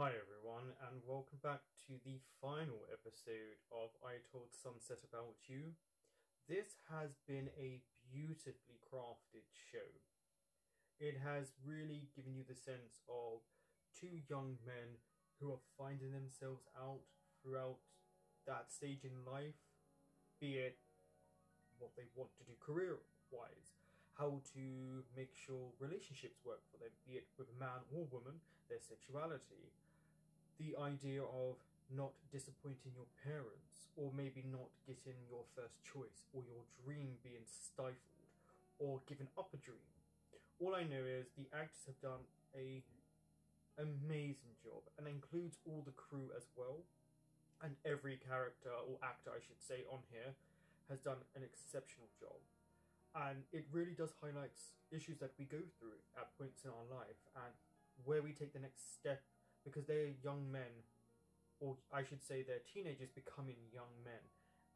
Hi everyone, and welcome back to the final episode of I Told Sunset About You. This has been a beautifully crafted show. It has really given you the sense of two young men who are finding themselves out throughout that stage in life, be it what they want to do career wise, how to make sure relationships work for them, be it with a man or woman, their sexuality, the idea of not disappointing your parents, or maybe not getting your first choice, or your dream being stifled, or giving up a dream. All I know is the actors have done a amazing job, and includes all the crew as well. And every character or actor, I should say, on here has done an exceptional job and it really does highlight issues that we go through at points in our life and where we take the next step because they're young men or i should say they're teenagers becoming young men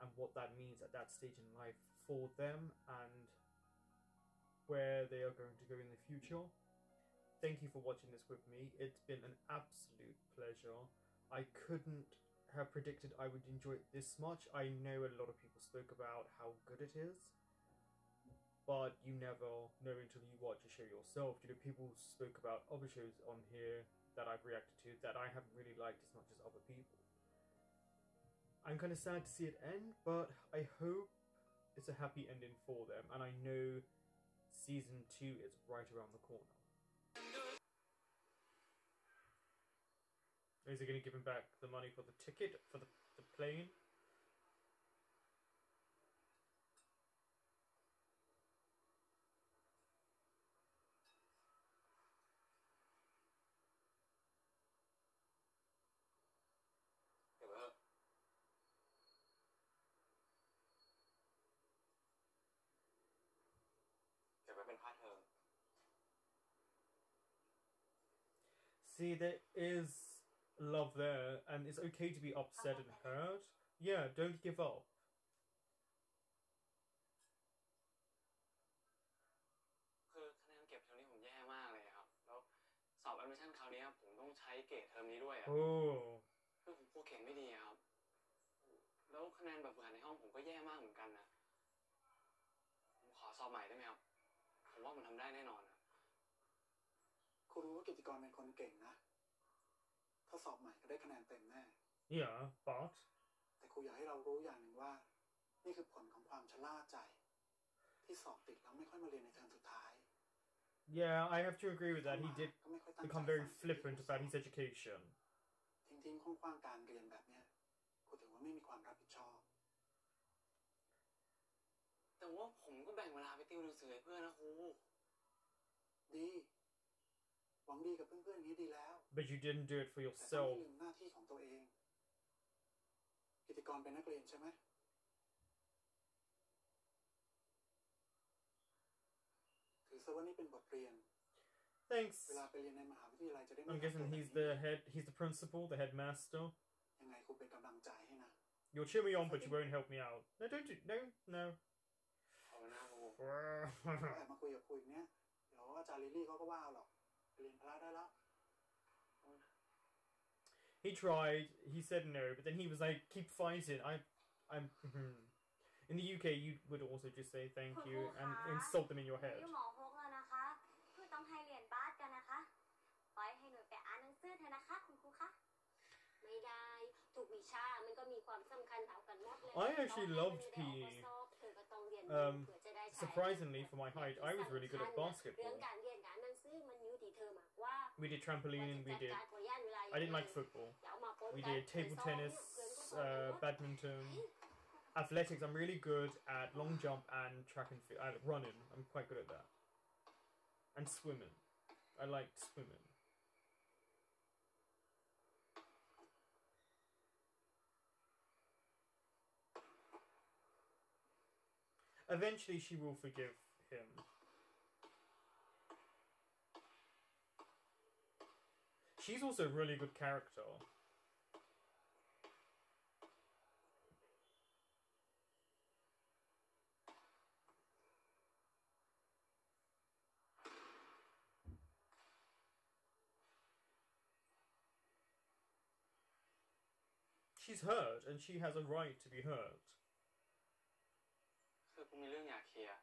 and what that means at that stage in life for them and where they are going to go in the future. Thank you for watching this with me. It's been an absolute pleasure. I couldn't have predicted i would enjoy it this much. I know a lot of people spoke about how good it is but you never know until you watch a show yourself. You know, people spoke about other shows on here that I've reacted to that I haven't really liked as much as other people. I'm kind of sad to see it end, but I hope it's a happy ending for them, and I know season 2 is right around the corner. Is he going to give him back the money for the ticket, for the, the plane? See, there is love there, and it's okay to be upset and hurt. Yeah, don't give up. Oh. คือผมคราวนี้ครับผมต้องใช้เกรดเทอมนี้ด้วยอะโอ้คือผมกูเข่งไม่ดีครับ แล้วคะแนนแบบเผื่อในห้องผมก็แย่มากเหมือนกันนะผมขอสอบใหม่ได้ไหมครับ ผมว่าผมทำได้แน่นอน ครูรู้ว่ากิจกรเป็นคนเก่งนะ ถ้าสอบใหม่ก็ได้คะแนนเต็มแน่ Yeah, but แต่ครูอยากให้เรารู้อย่างหนึ่งว่า นี่คือผลของความชะล่าใจ ที่สอบติดแล้วไม่ค่อยมาเรียนในเทอมสุดท้าย yeah, I have to agree with that. He did ก็ไม่ค่อยตั้งใจ become very flippant about his education. ทิ้งทิ้งคว้างคว้างๆการเรียนแบบเนี้ยครูถือว่าไม่มีความรับผิดชอบ แต่ว่าผมก็แบ่งเวลาไปติวหนังสือให้เพื่อนนะครูดี หวังดีกับเพื่อนๆอย่างนี้ดีแล้ว But you didn't do it for แต่ต้อง yourself. ไม่ลืมหน้าที่ของตัวเอง กิจกรเป็นนักเรียนใช่ไหมถือซะว่านี่เป็นบทเรียน Thanks. เวลาไปเรียนในมหาวิทยาลัยจะได้ไม่ I'm guessing he's the head, he's the principal, the headmaster. ยังไงครูเป็นกำลังใจให้นะ You'll cheer me on, but you won't help me out. No, don't do, no, no. ขอบคุณนะครูแอบมาคุยกับครูอีกเนี้ยเดี๋ยวอาจารย์ลิลลี่เขาก็ว่าเอาหรอก ไปเรียนพละได้แล้ว he tried, he said no, but then he was like, keep fighting. I, I'm. In the UK, you would also just say thank คุณค you รูคะ and insult them in your หนู head. อยู่หมอหกแล้วนะคะคือต้องให้เรียนบาสกันนะคะปล่อยให้หนูไปอ่านหนังสือเถอะนะคะ คุณครูคะ ไม่ได้ ทุกวิชา มันก็มีความสำคัญเท่ากันหมดเลย I actually ต่อให้ loved มันไม่ได้ออก PE. มาสอบเธอก็ต้องเรียน Um, เพื่อจะได้ใช้ surprisingly, for my height, I was really good at เรื่อง basketball. การเรียนการ we did trampoline, we did... I didn't like football. We did table tennis, uh, badminton, athletics. I'm really good at long jump and track and field. Uh, running, I'm quite good at that. And swimming. I liked swimming. Eventually she will forgive him. She's also a really good character. she's hurt and she has a right to be hurt. คือกูมีเรื่องอยากเคลียร์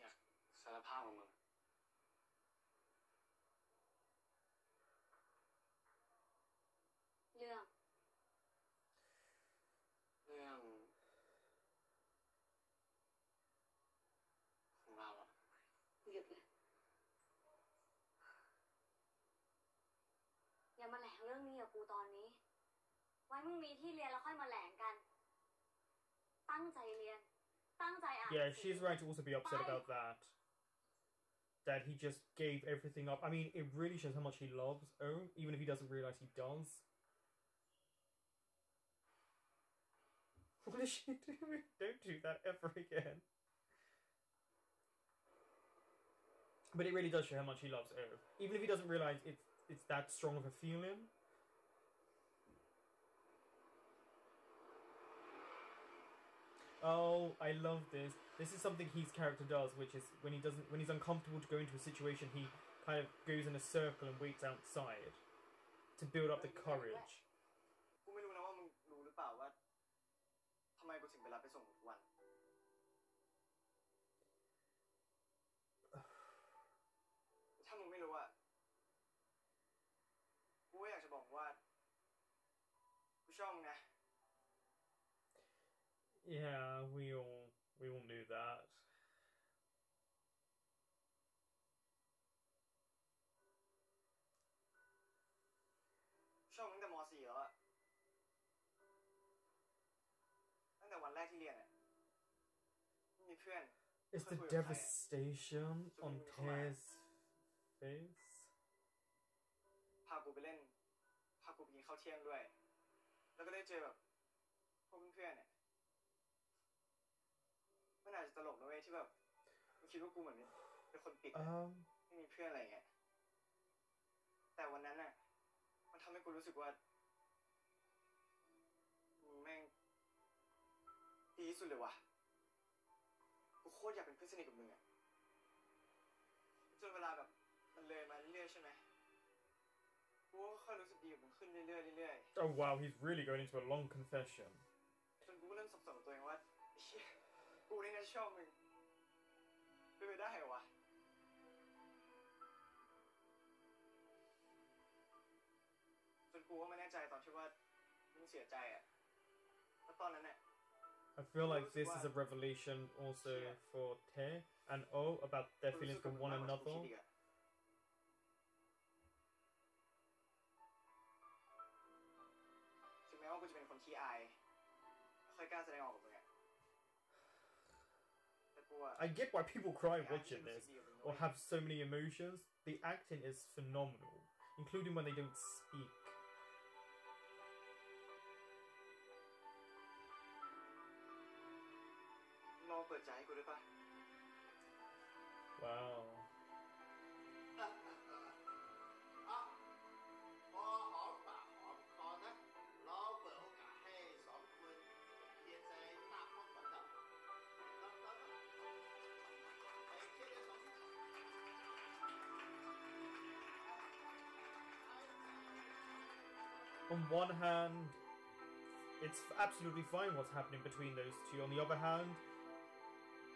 อยากสารภาพกับมึง Yeah she's right to also be upset about that that he just gave everything up I mean it really shows how much he loves Oh-aew even if he doesn't realize he does What is she doing? Don't do that ever again. But it really does show how much he loves Irv. Even if he doesn't realise it's it's that strong of a feeling, Oh, I love this. This is something his character does, which is when he doesn't when he's uncomfortable to go into a situation, he kind of goes in a circle and waits outside to build up the courage. กูไม่รู้นะว่ามึงรู้หรือเปล่าว่าทำไมกูถึงไปรับไปส่งทุกวัน ถ้ามึงไม่รู้อะกูก็อยากจะบอกว่า กูชอบมึงนะ Yeah, we all we all knew that. ชอบมึงตั้งแต่ม .4 แล้วอะตั้งแต่วันแรกที่เรียนอะไม่มีเพื่อน It's the Wait, wait, wait. devastation on Tear's face. พากูไปเล่น พากูไปกินข้าวเที่ยงด้วย แล้วก็ได้เจอแบบพวกเพื่อนๆเนี่ย มันอา จจะตลกนะเว้ยที่แบบมึงคิดว่ากูเหมือนเป็นคนปิดอะ Um, ไม่มีเพื่อนอะไรอย่างเงี้ยแต่วันนั้นน่ะมันทำให้กูรู้สึกว่ามึงแม่งดีที่สุดเลยว่ะกูโคตรอยากเป็นเพื่อนสนิทกับมึงอะจนเวลาแบบ มันเลยมาเรื่อยๆใช่ไหมกูก็ค่อยรู้สึกดีกับมึงขึ้นเรื่อยๆเรื่อย oh wow, he's really going into a long confession. ๆจนกูก็เริ่มสับสนกับตัวเองว่าเฮีย กูนี่นะชอบมึงเป็นไปได้เหรอวะ จนกูก็ไม่แน่ใจตอนที่ว่ามึงเสียใจอะแล้วตอนนั้นเนี่ย I feel like this is a revelation also for Te and O about their กูรู้ feelings สึก for กับมึง one มากกว่าที่ another. what? I get why people cry watching this or have so many emotions. The acting is phenomenal, including when they don't speak. Wow. On one hand, it's absolutely fine what's happening between those two. On the other hand,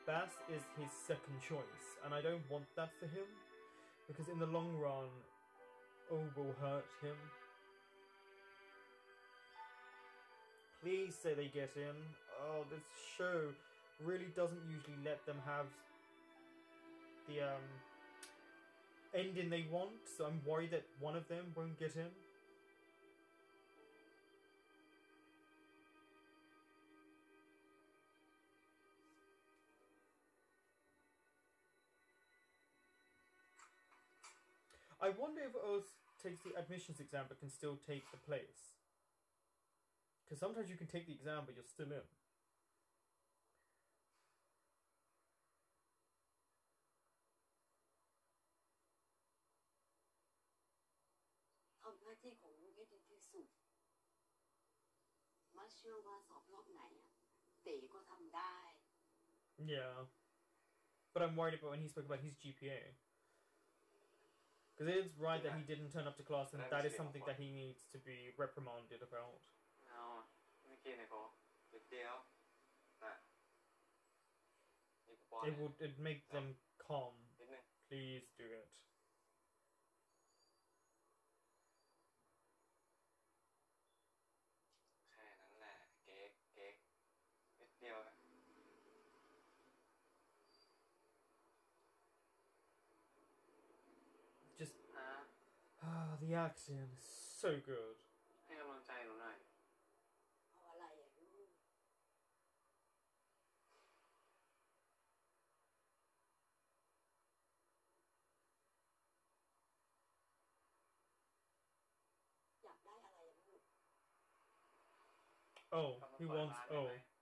Bas is his second choice, and I don't want that for him because in the long run, O will hurt him. Please say they get in. Oh, this show really doesn't usually let them have the um ending they want, so I'm worried that one of them won't get in. I wonder if Oz takes the admissions exam but can still take the place. Because sometimes you can take the exam but you're still in. Yeah. But I'm worried about when he spoke about his GPA. Because it is right yeah. that he didn't turn up to class, and that is something that he needs to be reprimanded about. No, it would it make them calm. Please do it. the accent is so good. Hang on, Oh, he oh, wants. Oh.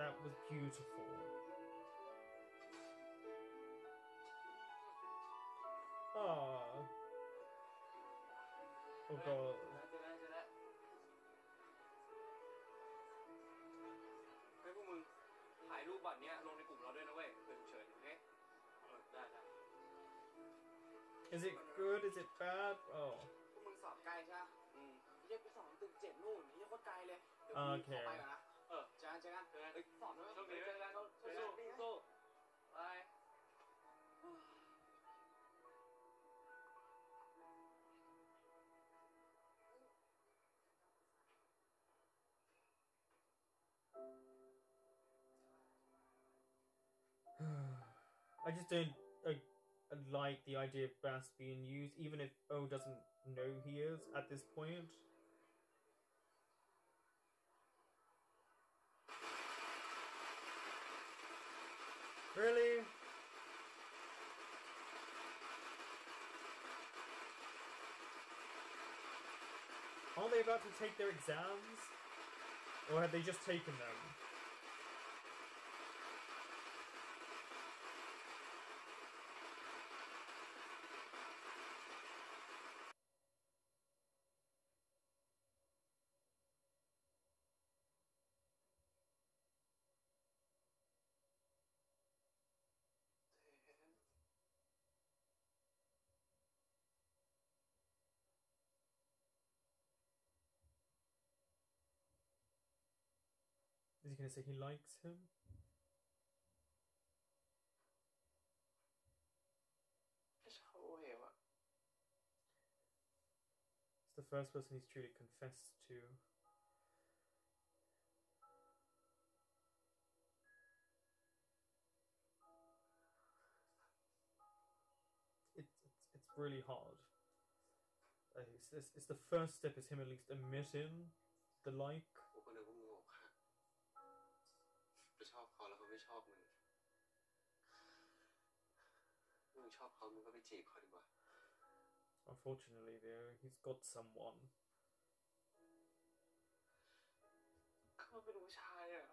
that was beautiful. Ah. Oh god. เจอแล้วเจอแล้วเฮ้ยพวกมึงถ่ายรูปบัตรเนี้ยลงในกลุ่มเราด้วยนะเว้ยเผื่อฉุกเฉินโอเคเออได้ได้ Is it good? Is it bad? Oh. พวกมึงสอบใกล้ใช่ไหมอืมเรียกไปสอบตึกเจ็ดนู่นนี่โคตรไกลเลย เดี๋ยว โอ I just don't I, I like the idea of Bas being used, even if O doesn't know he is at this point. Really? Aren't they about to take their exams? Or have they just taken them? going to say he likes him? It's the first person he's truly confessed to. It's, it's really hard. It's, it's, it's the first step is him at least admitting the like. ชอบเขามึงก็ไปจีบเขาดีกว่า Unfortunately, though, he's got someone. เขาเป็นผู้ชายอะ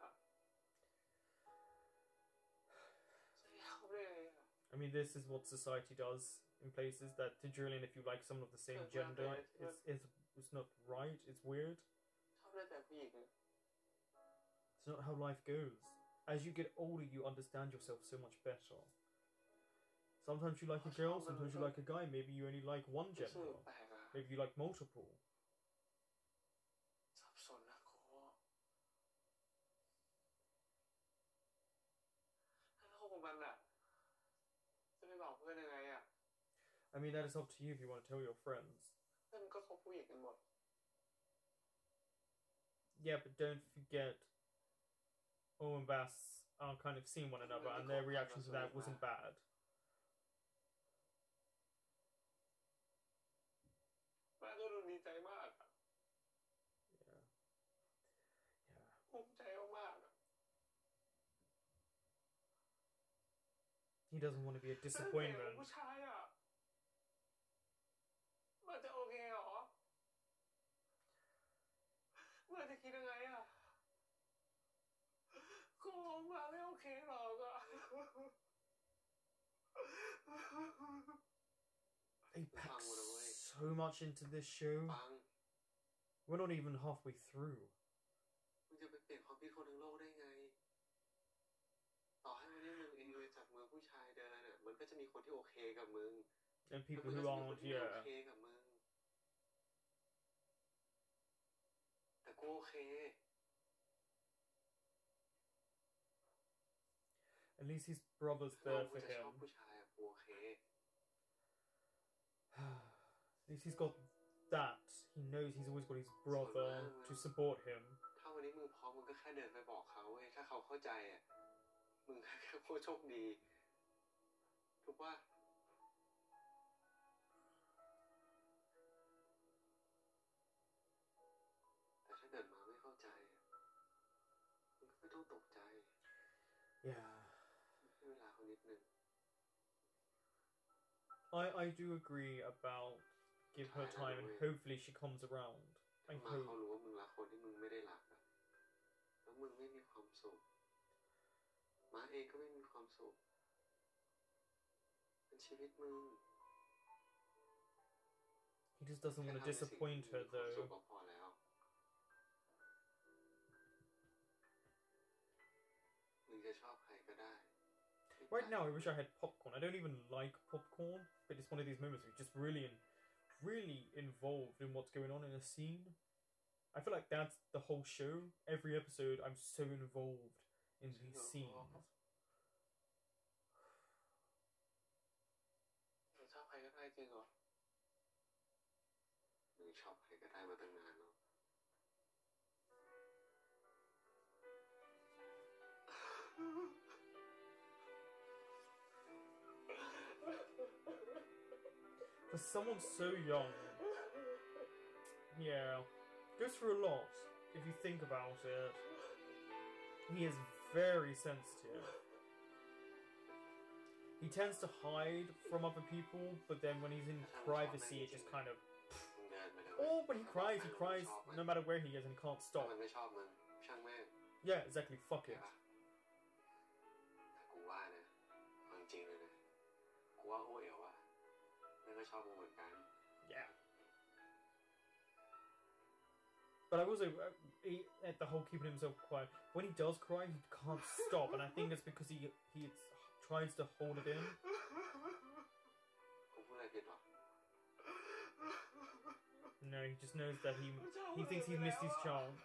จะให้เขาได้ไงอะ I mean, this is what society does in places that to Julian, if you like someone of the same But- but- gender, but- it's, it's, it's not right, it's weird. ชอบได้แต่ผู้หญิงอะ It's not how life goes. As you get older, you understand yourself so much better. Sometimes you like a girl, sometimes you like a guy. Maybe you only like one gender. Maybe you like multiple. I mean, that is up to you if you want to tell your friends. Yeah, but don't forget, Oh-aew and Bas are kind of seeing one another, and their reaction to that wasn't bad. คหรอกอะ They It's pack not what it was. so much into this show. ฟัง We're not even halfway through. มึงจะไปเปลี่ยนความคิดคนทั้งโลกได้ไง มือผู้ชายเดินอะ มันก็จะมีคนที่โอเคกับมึง And แล้ว people มัน who ก็จะมีคน aren't, ที่ไม่โอ yeah. เคกับมึง แต่กูโอเค At least his brother's เรา there กู for จะชอบ him. ผู้ชายอะกูโอเค At least he's got that. He knows he's always got his brother to support him. ถ้าวันนี้มึงพร้อมมึงก็แค่เดินไปบอกเขาเว้ยถ้าเขาเข้าใจอะ มึงก็แค่โคตรโชคดี ถูกป่ะแต่ถ้าเกิดมาไม่เข้าใจอะมึงก็ไม่ต้องตกใจ Yeah. ให้เวลาเขานิดนึง I, I do agree about give her time and hopefully she comes around. I ถ้ามาเขา hope. รู้ว่ามึงรักคนที่มึงไม่ได้รักอะแล้วมึงไม่มีความสุข มาเองก็ไม่มีความสุขเป็นชีวิตมึง He just doesn't want to แค่ทำในสิ่ง disappoint ที่ her มีความสุข though. ก็พอแล้ว มึงจะชอบใครก็ได้ Right now, I wish I had popcorn. I don't even like popcorn, but it's one of these moments where you're just really, in, really involved in what's going on in a scene. I feel like that's the whole show. Every episode, I'm so involved in these scenes. For someone so young, yeah, goes through a lot if you think about it. He is very sensitive. He tends to hide from other people, but then when he's in privacy, it just kind of. Oh, but he cries, he cries no matter where he is and he can't stop. Yeah, exactly. Fuck it. But I also uh, he, at the whole keeping himself quiet. When he does cry, he can't stop, and I think it's because he he tries to hold it in. No, he just knows that he he thinks he missed his chance.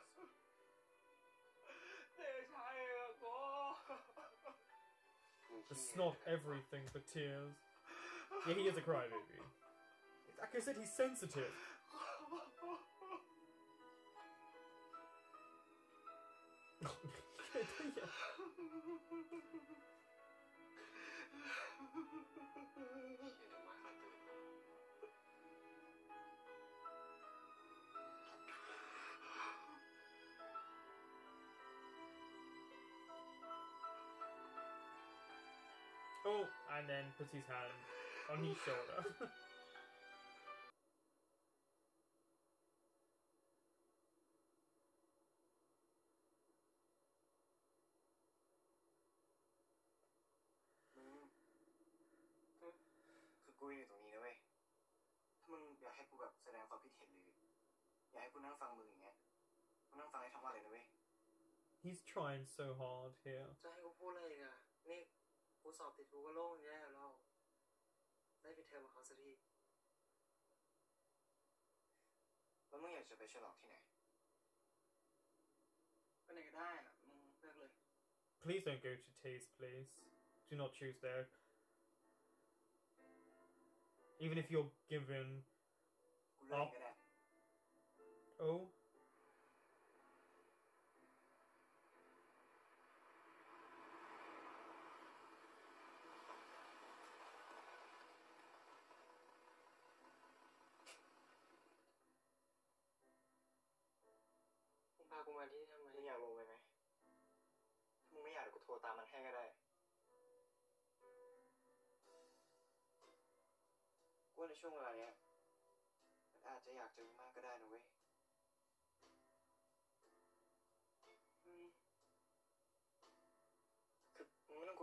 The snot everything for tears. Yeah, he is a crybaby. Like I said, he's sensitive. Oh, and then puts his hand on his shoulder. กูนั่งฟังมึงอย่างเงี้ยกูนั่งฟังไอ้ทั้งวันเลยนะเว้ย he's trying so hard here จะให้กูพูดอะไรอีกอ่ะ นี่กูสอบติดกูก็โล่งแย่แล้ว ได้ไปดเทอมกับเขาสักทีแล้วมึงอยากจะไปฉลองที่ไหนไปไหนก็ได้อ่ะมึงเลือกเลย please don't go to Teh's place do not choose there even if you're given กูเลือกก็ได้ oh. กูมาที่นี่ทำไมมึงอยากลงไปไหมถ้ามึงไม่อยากเดี๋ยวกูโทรตามมันให้ก็ได้ กูว่าในช่วงเวลาเนี้ยมันอาจจะอยากเจอมึงมากก็ได้นะเว้ย มึงไม่ต้องก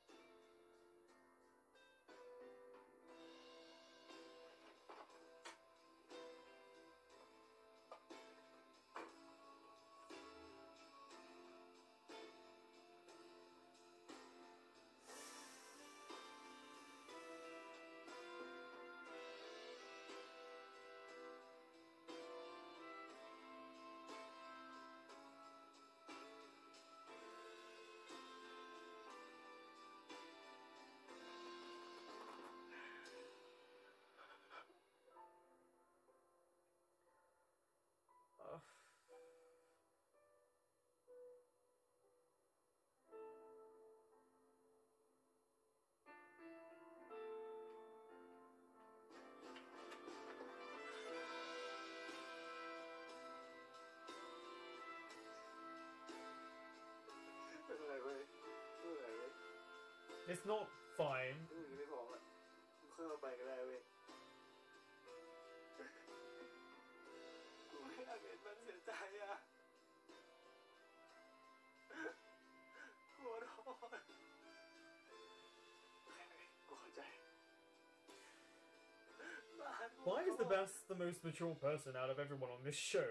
It's not fine. ถ้ามึงยังไม่พร้อมอ่ะมึงค่อยมาไปก็ได้เว้ย กูไม่อยากเห็นมันเสียใจอ่ะกูขอโทษกูเข้าใจ Why is the best the most mature person out of everyone on this show?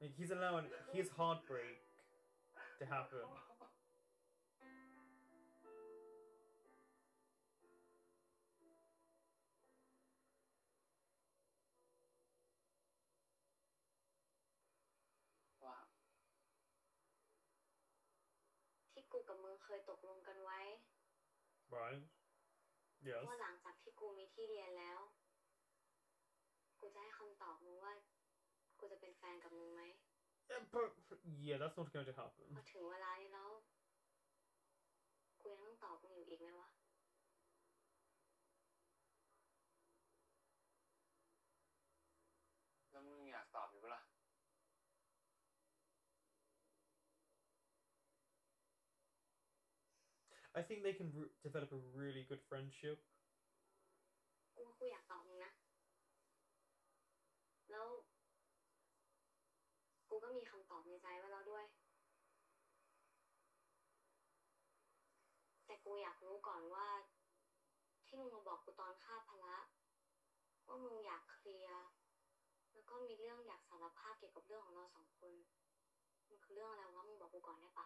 Like he's allowing his heartbreak to happen. เคยตกลงกันไว้ Right? Yes. ว่าหลังจากที่กูมีที่เรียนแล้ว กูจะให้คำตอบมึงว่า กูจะเป็นแฟนกับมึงไหม Yeah, but yeah, that's not going to happen. พอถึงเวลานี้แล้ว กูยังต้องตอบมึงอยู่อีกไหมวะ แล้วมึงอยากตอบอยู่ปะล่ะ I think they can re- develop a really good friendship. กูว่ากูอยากตอบมึงนะ แล้ว กูก็มีคำตอบในใจไว้แล้วด้วย แต่กูอยากรู้ก่อนว่า ที่มึงมาบอกกูตอนคาบพละว่ามึงอยากเคลียร์ แล้วก็มีเรื่องอยากสารภาพเกี่ยวกับเรื่องของเราสองคน มันคือเรื่องอะไรวะมึงบอกกูก่อนได้ปะ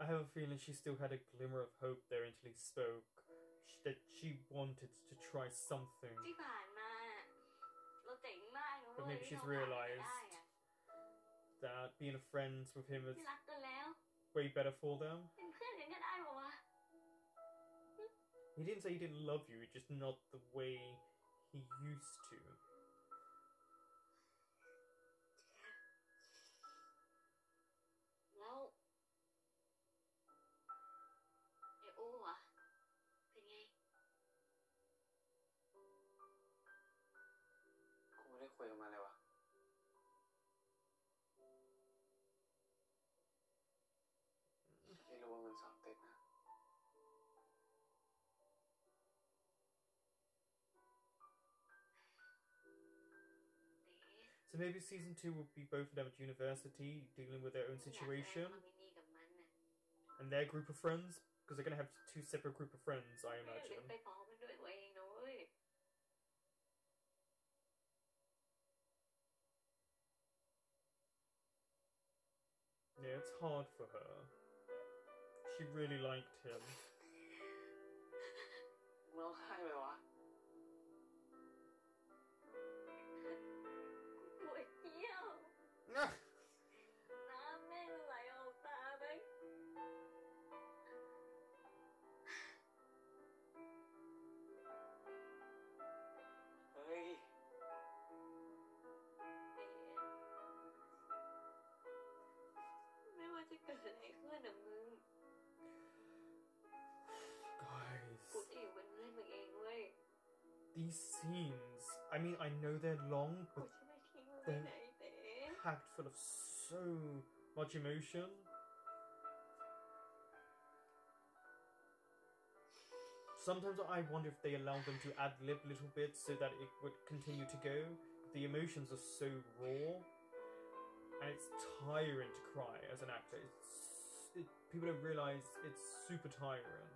I have a feeling she still had a glimmer of hope there until he spoke. That she wanted to try something. But maybe she's realised that being friends with him is way better for them. He didn't say he didn't love you, just not the way he used to. So maybe season two will be both of them at university dealing with their own situation. And their group of friends because they're going to have two separate group of friends, I imagine. Yeah, it's hard for her. She really liked him. well, I will. จะเกิดอะไรขึ้นอะมึง กู Guys, จะอยู่เป็นเพื่อนมึงเองเว้ย these scenes, I mean, I know they're long, กู but จะไม่ทิ้งมึงไปไหนเต๋ packed full of so much emotion. Sometimes I wonder if they allow them to ad lib little bits so that it would continue to go. The emotions are so raw, and it's tiring to cry as an actor. It's it, people don't realize it's super tiring,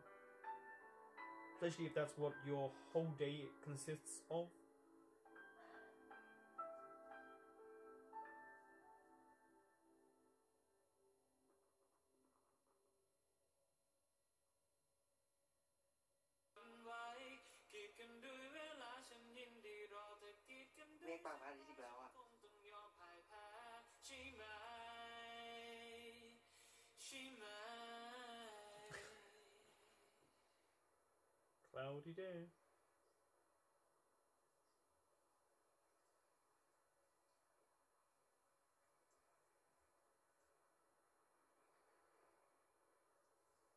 especially if that's what your whole day consists of. Cloudy day.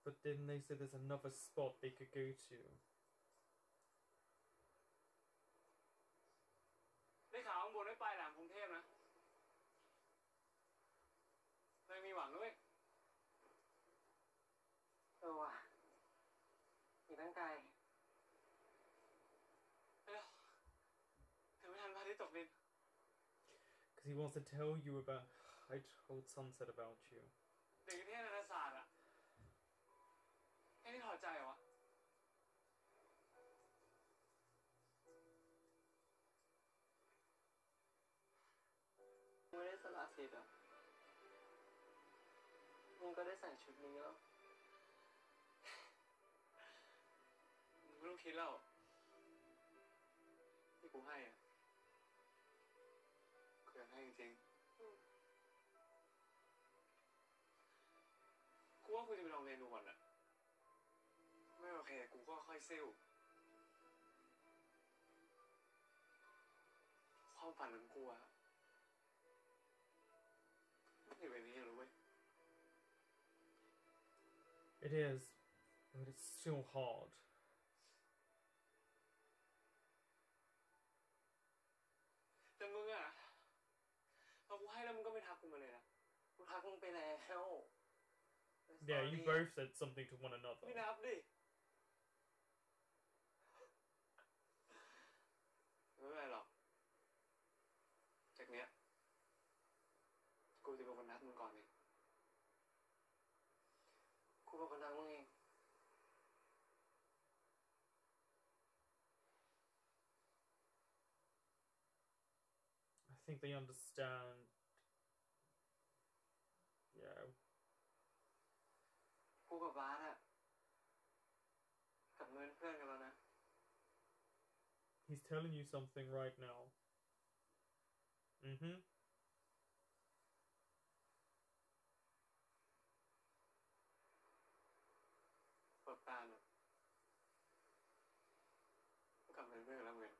But then they said there's another spot they could go to. อดใจเหรอวะไม่ได้สละสิทธิ์อะมึงก็ได้ใส่ชุดนี้แล้วมึงไม่ต้องคิดแล้ว ที่กูให้อะ กูว่ากูจะไปลองเรียนดูก่อนอะไม่โอเค กูก็ค่อยซิ่วความฝันของกูอะไม่ได้แบบนี้หรอกเว้ย It is, but it's still hard. แต่มึงอะพอกูให้แล้วมึงก็ไม่ทักกูมาเลยนะกูทักมึงไปแล้ว Yeah, you both said something to one another. Minamni. cô thì I think they understand กูกับบาสอะกับเงินเพื่อนกันแล้วนะ he's telling you something right now. Mm hmm. เปิดตาหน่อยกูกับเงินเพื่อนกันแล้วเงิน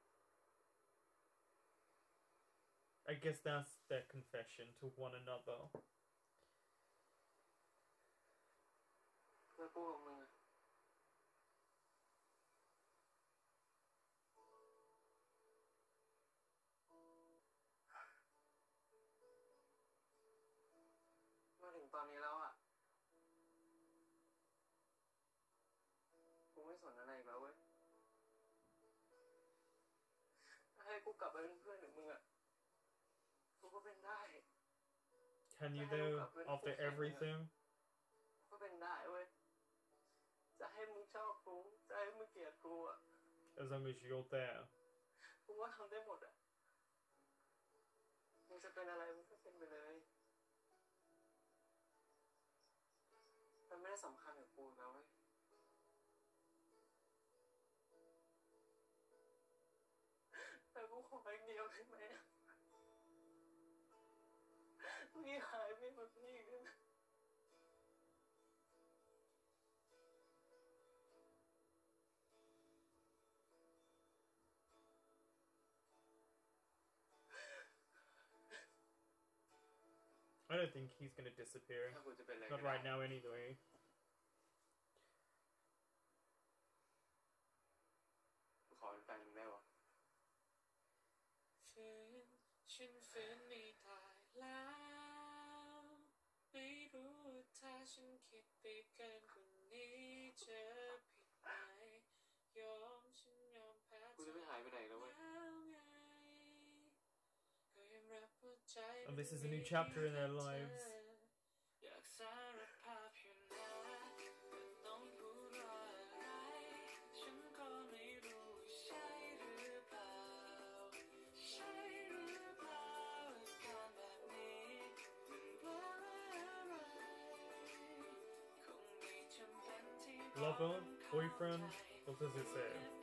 I guess that's their confession to one another. เพื่อกูกับมึงอะมาถึงตอนนี้แล้วอะกูไม่สนอะไรอีกแล้วเว้ย ให้กูกลับไปเป็นเพื่อนกับมึงอะกูก็เป็นได้ Can you though, after everything? ก็เป็นได้เว้ย กูอะ as long as you're there. กูว่าทำได้หมดอะมึงจะเป็นอะไรมึงก็เป็นไปเลยมันไม่ได้สำคัญกับกูนะเว้ยแต่กูขออย่างเดียวได้ไหมอะมึงอย่าหายไปแบบนี้อีกได้ไหม don't think he's gonna disappear. Not right now, anyway. And this is a new chapter in their lives. Lover, boyfriend, what does it say?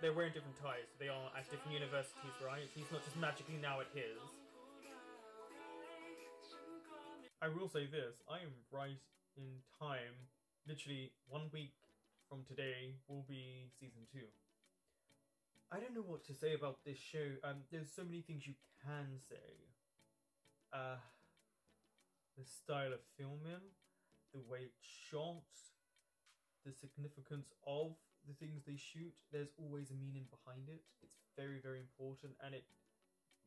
They're wearing different ties. They are at different universities, right? He's not just magically now at his. I will say this: I am right in time. Literally one week from today will be season two. I don't know what to say about this show. Um, there's so many things you can say. Uh, the style of filming, the way it's shot, the significance of things they shoot. There's always a meaning behind it. It's very, very important, and it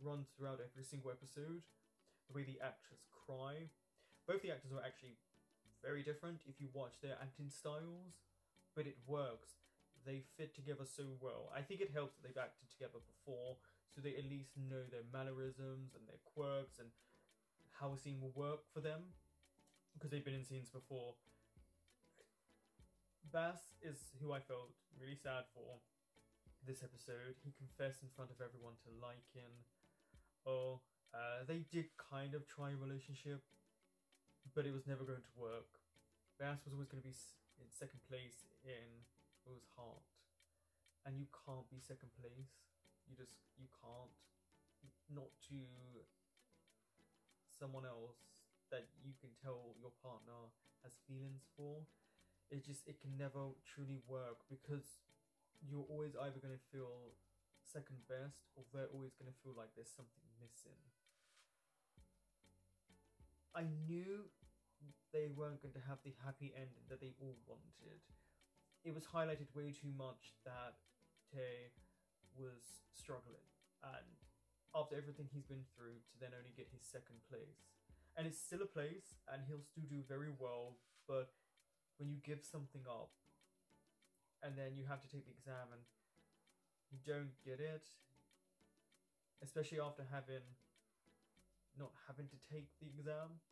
runs throughout every single episode. The way the actors cry. Both the actors are actually very different if you watch their acting styles, but it works. They fit together so well. I think it helps that they've acted together before, so they at least know their mannerisms and their quirks and how a scene will work for them, because they've been in scenes before. Bas is who I felt really sad for this episode. He confessed in front of everyone to liking. Oh, uh, they did kind of try a relationship, but it was never going to work. Bas was always going to be in second place in Will's heart, and you can't be second place. You just you can't not to someone else that you can tell your partner has feelings for. It just it can never truly work because you're always either going to feel second best or they're always going to feel like there's something missing. I knew they weren't going to have the happy ending that they all wanted. It was highlighted way too much that Teh was struggling, and after everything he's been through, to then only get his second place. And it's still a place, and he'll still do very well, but when you give something up, and then you have to take the exam and you don't get it, especially after having not having to take the exam.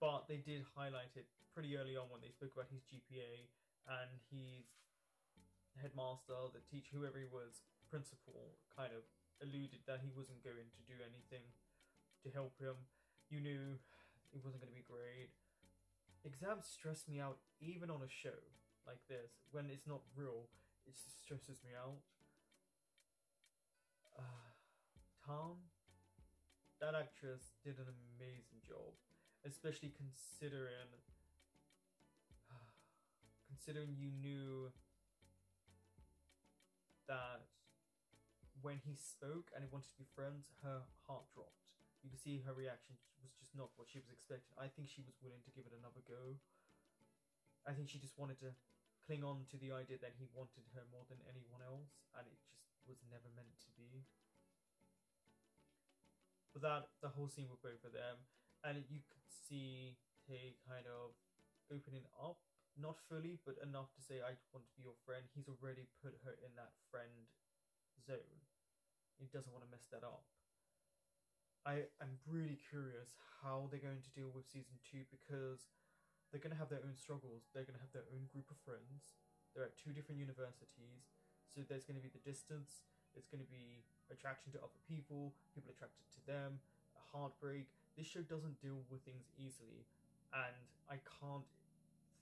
But they did highlight it pretty early on when they spoke about his GPA and his headmaster, the teacher, whoever he was, principal, kind of alluded that he wasn't going to do anything to help him. You knew it wasn't going to be great. Exams stress me out even on a show like this. When it's not real, it stresses me out. Uh, Tom, that actress did an amazing job, especially considering considering you knew that when he spoke and he wanted to be friends, her heart dropped. You could see her reaction was just not what she was expecting. I think she was willing to give it another go. I think she just wanted to cling on to the idea that he wanted her more than anyone else, and it just was never meant to be. But that the whole scene with both of them, and you could see Teh kind of opening up, not fully, but enough to say, "I want to be your friend." He's already put her in that friend zone. He doesn't want to mess that up. I am really curious how they're going to deal with season two because they're going to have their own struggles. They're going to have their own group of friends. They're at two different universities, so there's going to be the distance. It's going to be attraction to other people, people attracted to them, a heartbreak. This show doesn't deal with things easily, and I can't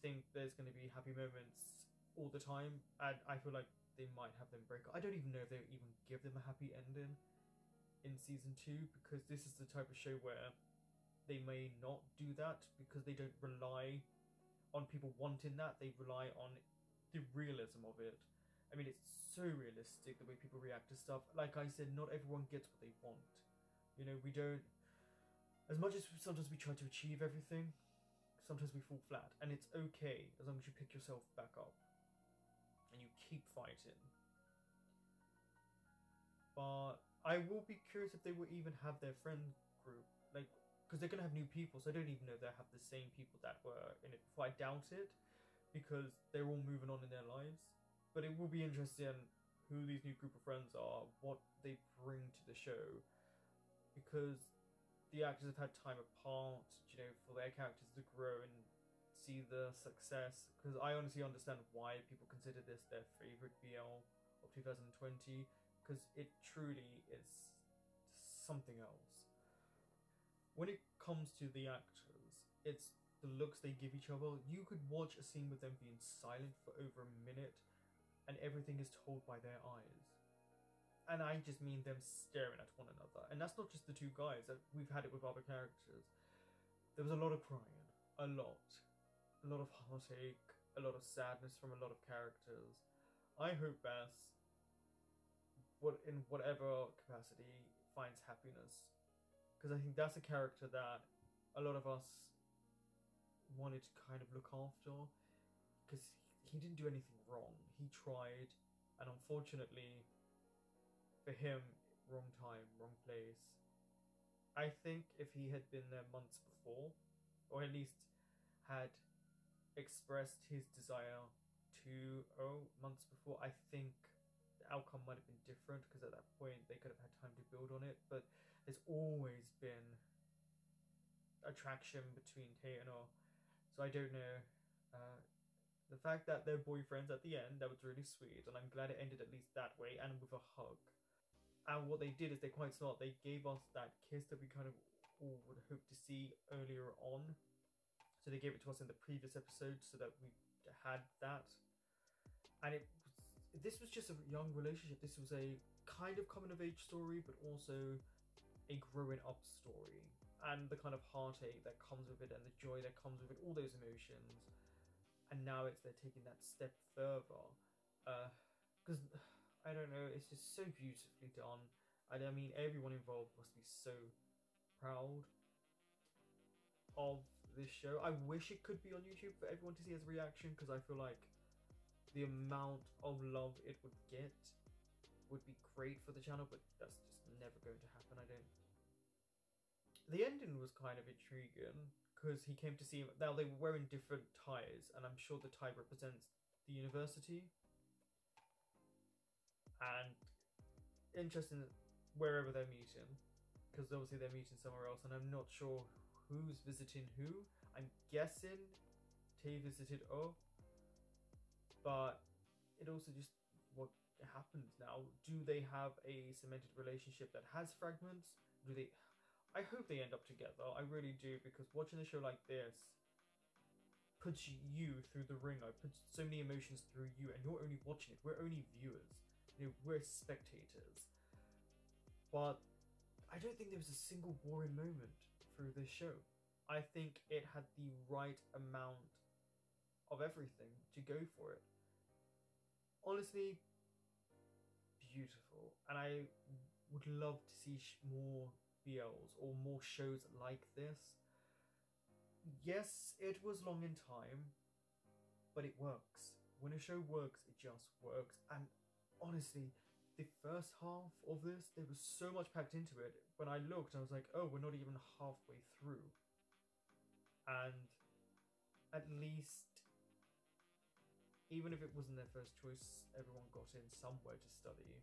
think there's going to be happy moments all the time. And I feel like they might have them break. up. I don't even know if they even give them a happy ending in season two because this is the type of show where they may not do that because they don't rely on people wanting that. They rely on the realism of it. I mean, it's so realistic the way people react to stuff. Like I said, not everyone gets what they want. You know, we don't. As much as sometimes we try to achieve everything, sometimes we fall flat, and it's okay as long as you pick yourself back up and you keep fighting. But I will be curious if they will even have their friend group, like, because they're gonna have new people, so I don't even know if they have the same people that were in it before. I doubt it, because they're all moving on in their lives. But it will be interesting who these new group of friends are, what they bring to the show, because the actors have had time apart, you know, for their characters to grow and see the success. Because I honestly understand why people consider this their favorite BL of 2020, because it truly is something else. When it comes to the actors, it's the looks they give each other. You could watch a scene with them being silent for over a minute, and everything is told by their eyes. And I just mean them staring at one another. And that's not just the two guys, we've had it with other characters. There was a lot of crying, a lot. A lot of heartache, a lot of sadness from a lot of characters. I hope Bas, what in whatever capacity, finds happiness. Because I think that's a character that a lot of us wanted to kind of look after. Because he didn't do anything wrong. He tried, and unfortunately, for him, wrong time, wrong place. I think if he had been there months before, or at least had expressed his desire to oh months before, I think outcome might have been different because at that point they could have had time to build on it. But there's always been attraction between Teh and O, so I don't know. Uh, the fact that they're boyfriends at the end, that was really sweet, and I'm glad it ended at least that way and with a hug. And what they did is they're quite smart. They gave us that kiss that we kind of all would hope to see earlier on. So they gave it to us in the previous episode so that we had that. And it this was just a young relationship. This was a kind of coming of age story, but also a growing up story. And the kind of heartache that comes with it and the joy that comes with it, all those emotions. And now it's they're taking that step further. Uh, because I don't know, it's just so beautifully done. And I mean, everyone involved must be so proud of this show. I wish it could be on YouTube for everyone to see as reaction because I feel like the amount of love it would get would be great for the channel, but that's just never going to happen, I don't. The ending was kind of intriguing because he came to see him. Now they were wearing different ties, and I'm sure the tie represents the university. And interesting wherever they're meeting, because obviously they're meeting somewhere else, and I'm not sure who's visiting who. I'm guessing Teh visited O, but it also just what happens now. Do they have a cemented relationship that has fragments? Do they? I hope they end up together. I really do because watching a show like this puts you through the ring. I put so many emotions through you, and you're only watching it. We're only viewers. You know, we're spectators. But I don't think there was a single boring moment through this show. I think it had the right amount of everything to go for it. Honestly, beautiful. And I would love to see more BLs or more shows like this. Yes, it was long in time, but it works. When a show works, it just works. And honestly, the first half of this, there was so much packed into it. When I looked, I was like, oh, we're not even halfway through. And at least, even if it wasn't their first choice, everyone got in somewhere to study.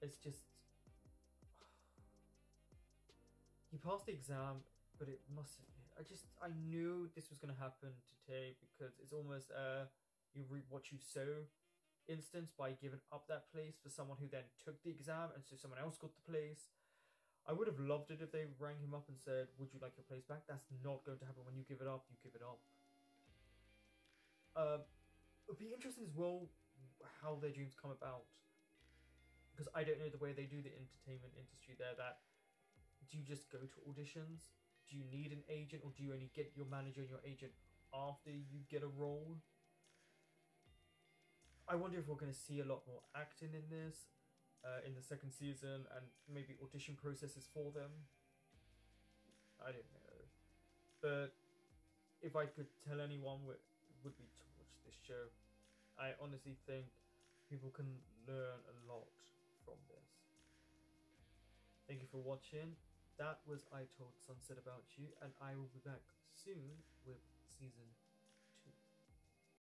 It's just. he passed the exam, but it must. I just I knew this was going to happen today because it's almost uh you reap what you sow instance by giving up that place for someone who then took the exam and so someone else got the place. I would have loved it if they rang him up and said, "Would you like your place back?" That's not going to happen. When you give it up, you give it up. Um, it'd be interesting as well how their dreams come about because I don't know the way they do the entertainment industry there. That do you just go to auditions? Do you need an agent, or do you only get your manager and your agent after you get a role? I wonder if we're going to see a lot more acting in this, uh, in the second season, and maybe audition processes for them. I don't know, but if I could tell anyone, would would be to watch this show. I honestly think people can learn a lot from this. Thank you for watching. That was I Told Sunset About You, and I will be back soon with season